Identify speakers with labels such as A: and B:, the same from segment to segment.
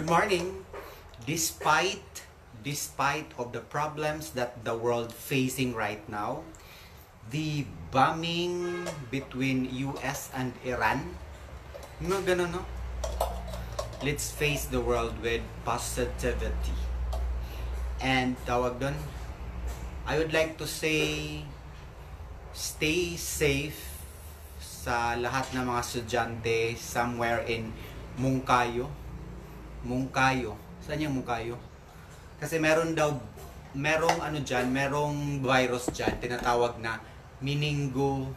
A: Good morning. Despite despite of the problems that the world facing right now, the bombing between US and Iran, no ganun no? Let's face the world with positivity. And tawag doon, I would like to say stay safe sa lahat ng mga estudyante somewhere in Mungkayo. Mungkayo. Saan yung Mungkayo? Kasi meron daw, merong ano dyan, merong virus dyan, tinatawag na meningo,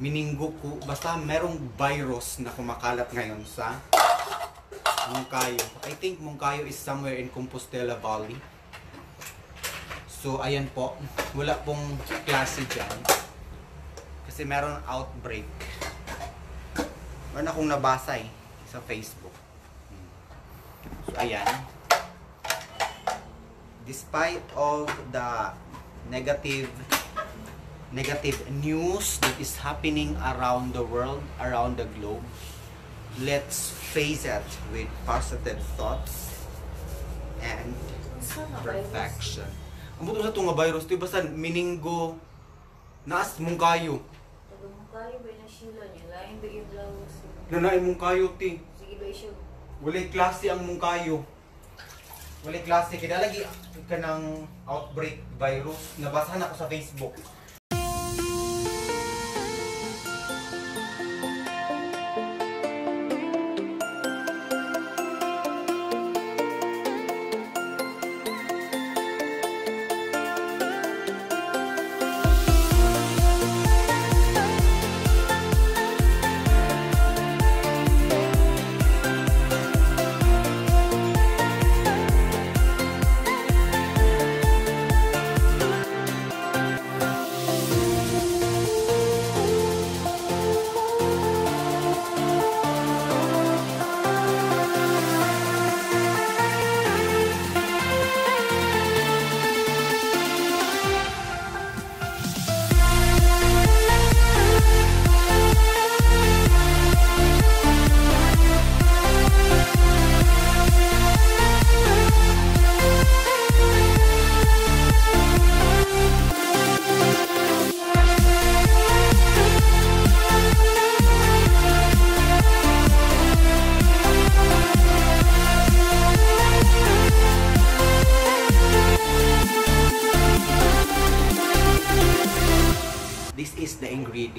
A: meningoku, basta merong virus na kumakalat ngayon sa Mungkayo. I think Mungkayo is somewhere in Compostela Valley. So, ayan po. Wala pong klase dyan. Kasi meron outbreak. Meron akong nabasa eh, sa Facebook. So, ayan. Despite of the negative negative news that is happening around the world, around the globe, let's face it with positive thoughts and perfection. Ang buto sa itong nga virus, ito basta meningo, naas mong kayo.
B: Mo kayo ba na sila niya? Lain ba yung blouse?
A: Nanay mong kayo, ti. Walay klase ang mong kayo. Walay klase. Kaya ka ng outbreak virus. Nabasahan ako sa Facebook.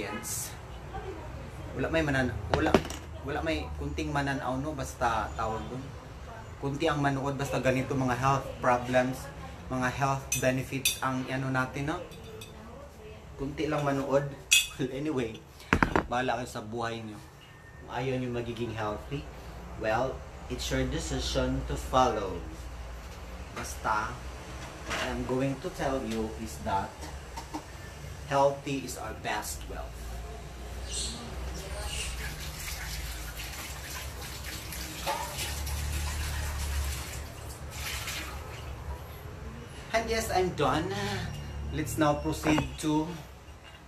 A: Ingredients. Wala may manan wala wala may kunting mananaw no basta tawag dun. Kunti ang manood basta ganito mga health problems, mga health benefits ang ano natin no. Kunti lang manood. Well, anyway, bahala kayo sa buhay. Kung ayaw niyo magiging healthy, well, it's your decision to follow. Basta, what I'm going to tell you is that healthy is our best wealth. And yes, I'm done. Let's now proceed to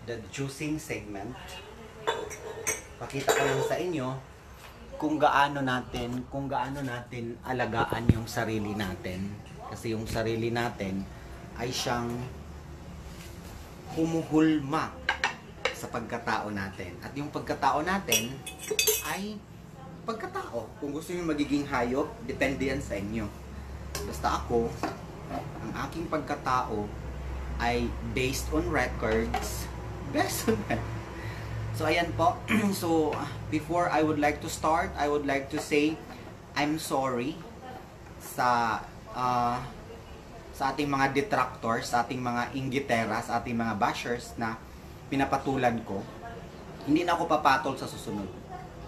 A: the juicing segment. Pakita ko lang sa inyo kung gaano natin, kung gaano natin alagaan yung sarili natin. Kasi yung sarili natin ay siyang humuhulma sa pagkatao natin. At yung pagkatao natin ay pagkatao. Kung gusto niyo magiging hayop, depende yan sa inyo. Basta ako, ang aking pagkatao ay based on records. Based on records. So, ayan po. so, before I would like to start, I would like to say, I'm sorry sa uh, sa ating mga detractors, sa ating mga inggitera, sa ating mga bashers na pinapatulan ko. Hindi na ako papatol sa susunod.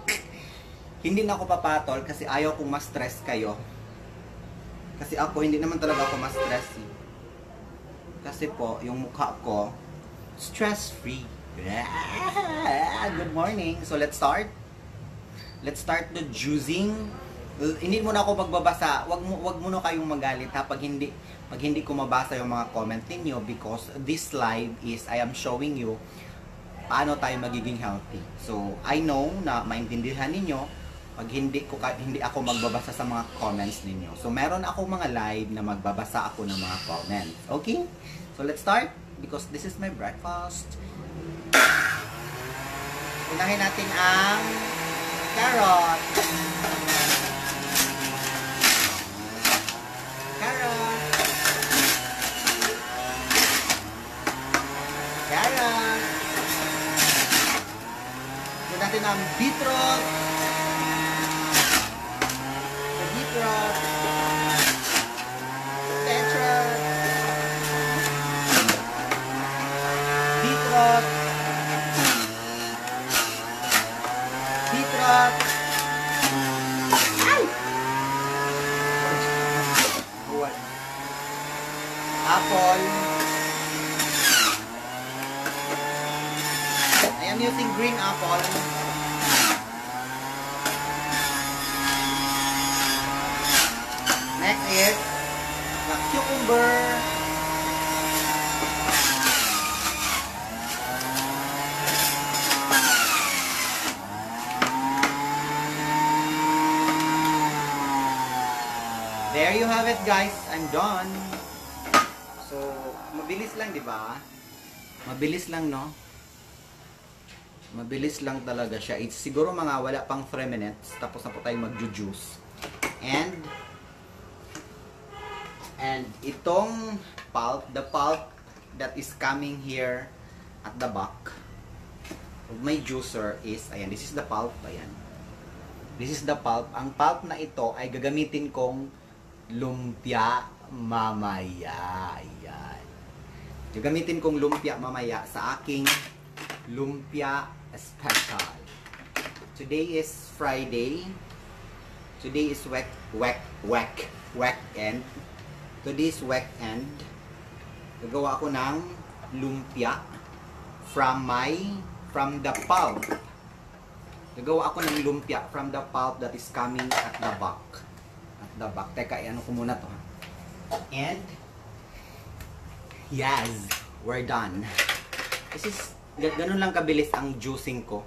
A: hindi na ako papatol kasi ayaw kong ma-stress kayo. Kasi ako, hindi naman talaga ako ma-stress. eh. Kasi po, yung mukha ko, stress-free. Good morning. So, let's start. Let's start the juicing. Hindi mo na ako magbabasa. Wag mo wag mo na kayong magalit ha pag hindi pag hindi ko mabasa yung mga comment ninyo because this live is I am showing you paano tayo magiging healthy. So, I know na maintindihan ninyo pag hindi ko hindi ako magbabasa sa mga comments ninyo. So meron ako mga live na magbabasa ako ng mga comments. Okay? So let's start because this is my breakfast. Unahin natin ang. Carrot. Carrot. Unahin natin ang beetroot. The beetroot. Beetroot. Beetroot. Beetroot. Ay! Apple. Using green apple. Next is the cucumber. There you have it guys. I'm done. So, mabilis lang, di ba? Mabilis lang, no? Mabilis lang talaga siya. It's siguro mga wala pang 3 minutes. Tapos na po tayo mag-juice. And, and itong pulp, the pulp that is coming here at the back of my juicer is, ayan, this is the pulp, ayan. This is the pulp. Ang pulp na ito ay gagamitin kong lumpia mamaya. Ayan. Gagamitin kong lumpia mamaya sa aking lumpia special. Today is Friday. Today is wek wek wek wek end. Today is wek end. Gagawa ako ng lumpia from my from the pulp. Gagawa ako ng lumpia from the pulp that is coming at the back. At the back. Teka, ano ko muna to. And, yes, we're done. This is, ganun lang kabilis ang juicing ko.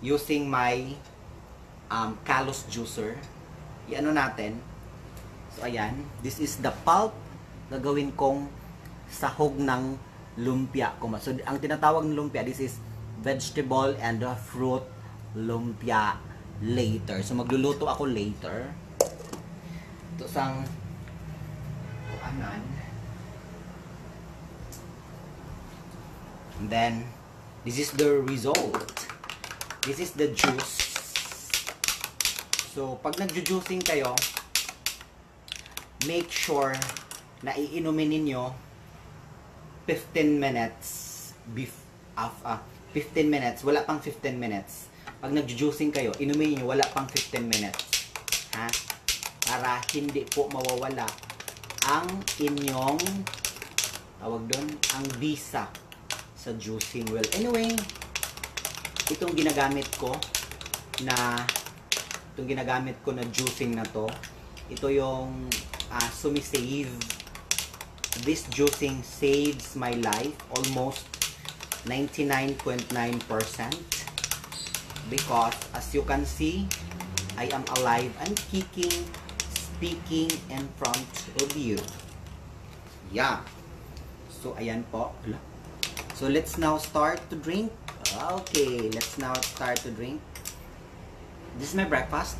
A: Using my um, Kalos juicer. Iano natin. So, ayan. This is the pulp. Gagawin kong sahog ng lumpia ko. So, ang tinatawag ng lumpia, this is vegetable and fruit lumpia later. So, magluluto ako later. Ito sang anan. And then, this is the result. This is the juice. So, pag nagju-juicing kayo, make sure na iinumin ninyo 15 minutes bef af, ah, 15 minutes, wala pang 15 minutes. Pag nagju-juicing kayo, inumin niyo wala pang 15 minutes. Ha? Para hindi po mawawala ang inyong tawag doon, ang visa sa juicing well. Anyway, itong ginagamit ko na itong ginagamit ko na juicing na to, ito yung uh, sumisave this juicing saves my life almost 99.9% because as you can see I am alive and kicking speaking in front of you yeah so ayan po Ala. So let's now start to drink okay let's now start to drink this is my breakfast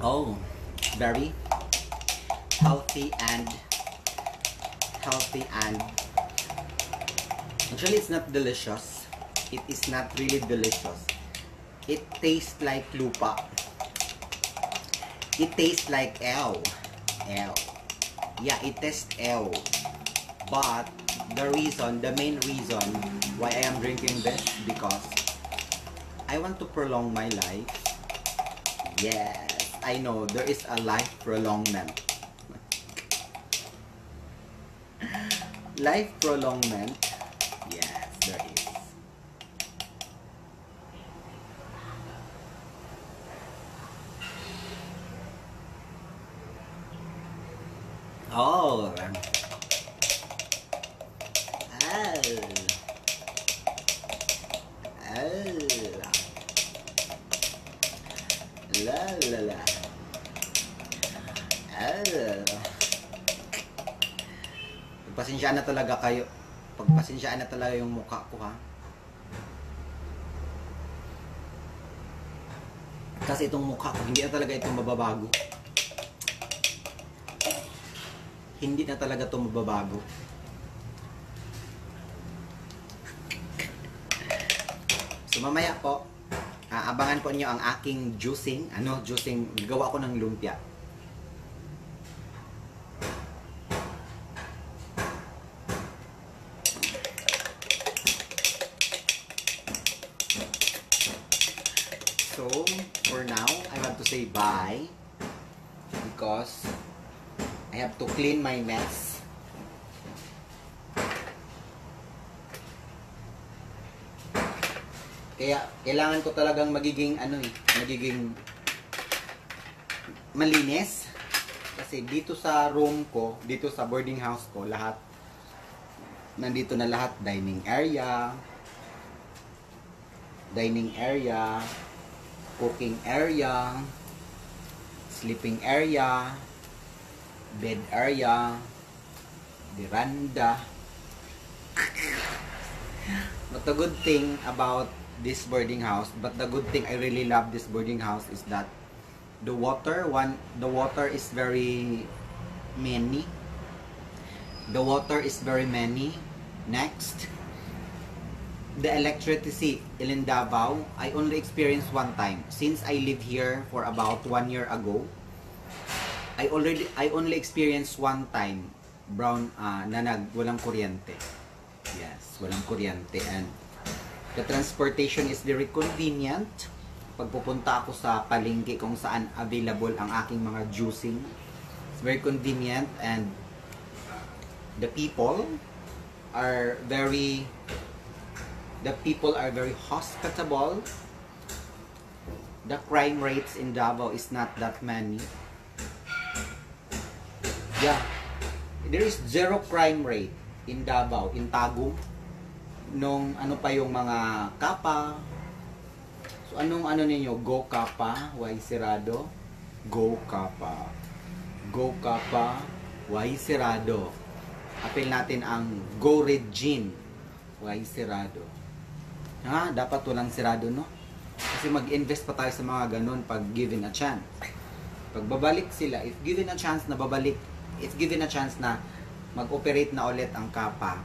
A: Oh, very healthy and healthy and actually it's not delicious. It is not really delicious. It tastes like lupa. It tastes like L. L. Yeah, it tastes L. But the reason, the main reason why I am drinking this because I want to prolong my life. Yes, I know there is a life prolongment. life prolongment. Yes, there is. Oh. Ah. La la la. Ah. Pagpasensyaan na talaga kayo. Pagpasensyaan na talaga yung mukha ko ha. Kasi itong mukha ko, hindi na talaga ito mababago. Hindi na talaga ito mababago. So mamaya po, aabangan po niyo ang aking juicing. Ano, juicing, gawa ko ng lumpia. So, for now, I have to say bye because I have to clean my mess. Kaya kailangan ko talagang magiging ano eh, magiging malinis. Kasi dito sa room ko, dito sa boarding house ko, lahat nandito na lahat dining area, dining area, cooking area, sleeping area, bed area, veranda. But the good thing about this boarding house, but the good thing I really love this boarding house is that the water one the water is very many. The water is very many. Next, the electricity in Davao, I only experienced one time. Since I live here for about one year ago, I already I only experienced one time brown uh, na nag walang kuryente. Yes, walang kuryente and the transportation is very convenient. Pagpupunta ako sa palengke kung saan available ang aking mga juicing, it's very convenient and the people are very the people are very hospitable. The crime rates in Davao is not that many. Yeah. There is zero crime rate in Davao, in Tagum. Nung ano pa yung mga kapa. So anong ano ninyo? Go kapa, why sirado? Go kapa. Go kapa, why sirado? Apil natin ang Go Regine, why sirado? Ha? Dapat walang sirado, no? Kasi mag-invest pa tayo sa mga ganun pag given a chance. Pag babalik sila, if given a chance na babalik, if given a chance na mag-operate na ulit ang kapa,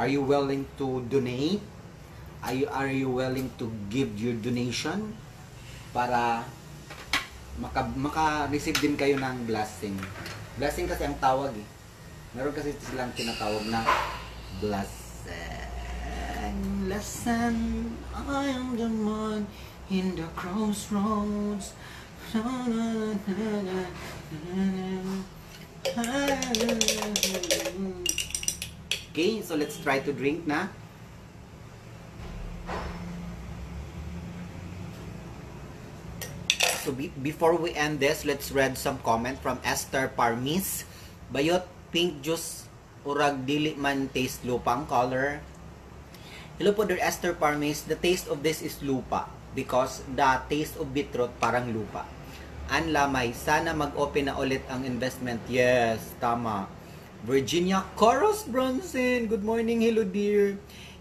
A: are you willing to donate? Are you, are you willing to give your donation para maka, maka-receive din kayo ng blessing? Blessing kasi ang tawag eh. Meron kasi silang tinatawag na blessing. Lesson, I am the one in the crossroads. Okay, so let's try to drink na. So be- before we end this, let's read some comment from Esther Parmis. Bayot pink juice urag dili man taste lupang color. Hello po dear Esther Parmis. The taste of this is lupa because the taste of beetroot parang lupa. An lamay, sana mag-open na ulit ang investment. Yes, tama. Virginia Coros Bronson. Good morning, hello dear.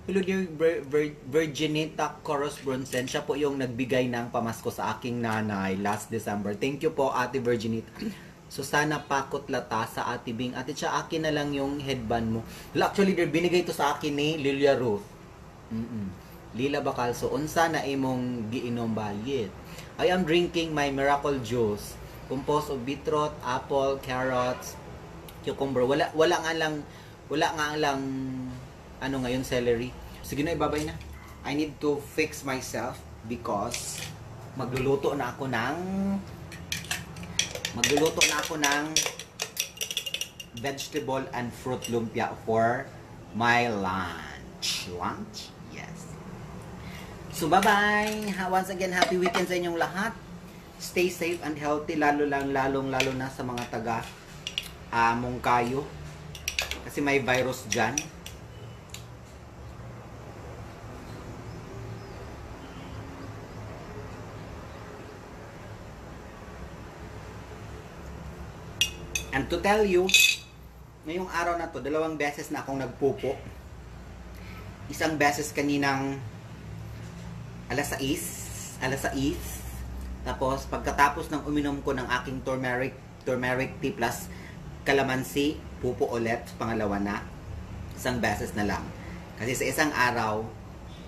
A: Hello dear Vir- Vir- Virginita Coros Bronson. Siya po yung nagbigay ng pamasko sa aking nanay last December. Thank you po, Ate Virginita. So sana pakot lata sa Ate Bing. Ate, siya akin na lang yung headband mo. Well, actually, dear, binigay to sa akin ni Lilia Ruth. Mm-mm. Lila Bakal. So, unsa na imong giinom bayit? I am drinking my miracle juice. Composed of beetroot, apple, carrots, cucumber. Wala wala nga lang wala nga lang ano ngayon celery. Sige na ibabay na. I need to fix myself because magluluto na ako ng magluluto na ako ng vegetable and fruit lumpia for my lunch. Lunch? So, bye-bye! Once again, happy weekend sa inyong lahat. Stay safe and healthy, lalo lang, lalong, lalo na sa mga taga uh, Mungkayo. Kasi may virus dyan. And to tell you, ngayong araw na to, dalawang beses na akong nagpupo. Isang beses kaninang alas 6, alas 6. Tapos pagkatapos ng uminom ko ng aking turmeric, turmeric tea plus calamansi, pupo ulit, pangalawa na. Isang beses na lang. Kasi sa isang araw,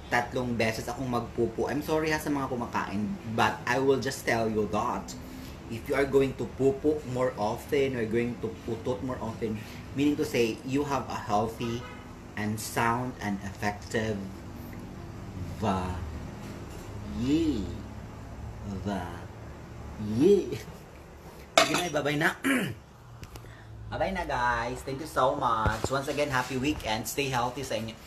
A: tatlong beses akong magpupo. I'm sorry ha sa mga kumakain, but I will just tell you that if you are going to pupo more often, or going to putot more often, meaning to say, you have a healthy and sound and effective va ye va ye Sige na, babay na. Babay na guys. Thank you so much. Once again, happy weekend. Stay healthy sa inyo.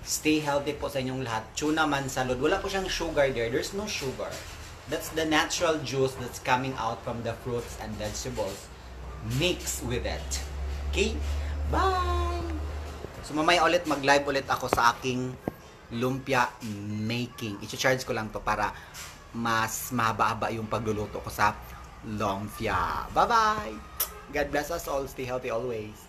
A: Stay healthy po sa inyong lahat. Tuna man salud. Wala po siyang sugar there. There's no sugar. That's the natural juice that's coming out from the fruits and vegetables. Mix with it. Okay? Bye! So mamaya ulit mag-live ulit ako sa aking lumpia making. I-charge ko lang to para mas mahaba-haba yung pagluluto ko sa lumpia. Bye-bye! God bless us all. Stay healthy always.